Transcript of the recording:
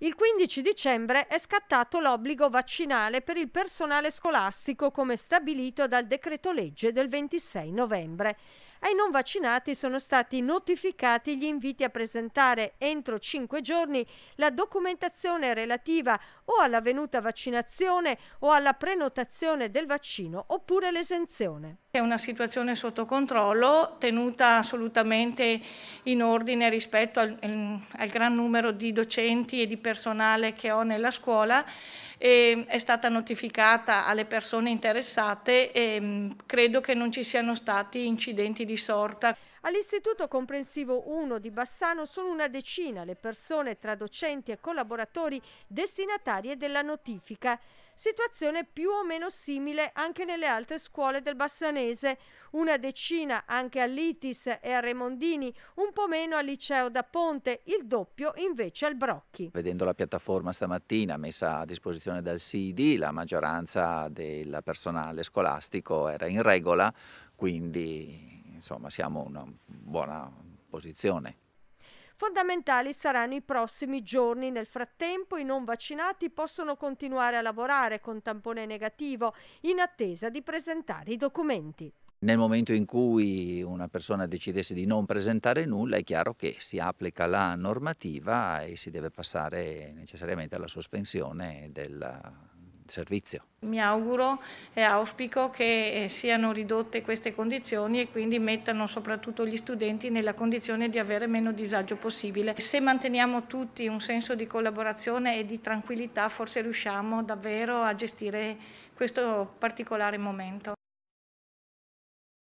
Il 15 dicembre è scattato l'obbligo vaccinale per il personale scolastico come stabilito dal decreto legge del 26 novembre. Ai non vaccinati sono stati notificati gli inviti a presentare entro cinque giorni la documentazione relativa o alla venuta vaccinazione o alla prenotazione del vaccino oppure l'esenzione. È una situazione sotto controllo, tenuta assolutamente in ordine rispetto al, al gran numero di docenti e di personale che ho nella scuola. E è stata notificata alle persone interessate e credo che non ci siano stati incidenti di sorta. All'Istituto Comprensivo 1 di Bassano sono una decina le persone tra docenti e collaboratori destinatarie della notifica. Situazione più o meno simile anche nelle altre scuole del Bassanese, una decina anche all'Itis e a Remondini, un po' meno al liceo da Ponte, il doppio invece al Brocchi. Vedendo la piattaforma stamattina messa a disposizione dal CID, la maggioranza del personale scolastico era in regola, quindi insomma siamo in una buona posizione. Fondamentali saranno i prossimi giorni. Nel frattempo i non vaccinati possono continuare a lavorare con tampone negativo in attesa di presentare i documenti. Nel momento in cui una persona decidesse di non presentare nulla è chiaro che si applica la normativa e si deve passare necessariamente alla sospensione del, servizio. Mi auguro e auspico che eh, siano ridotte queste condizioni e quindi mettano soprattutto gli studenti nella condizione di avere meno disagio possibile. Se manteniamo tutti un senso di collaborazione e di tranquillità forse riusciamo davvero a gestire questo particolare momento.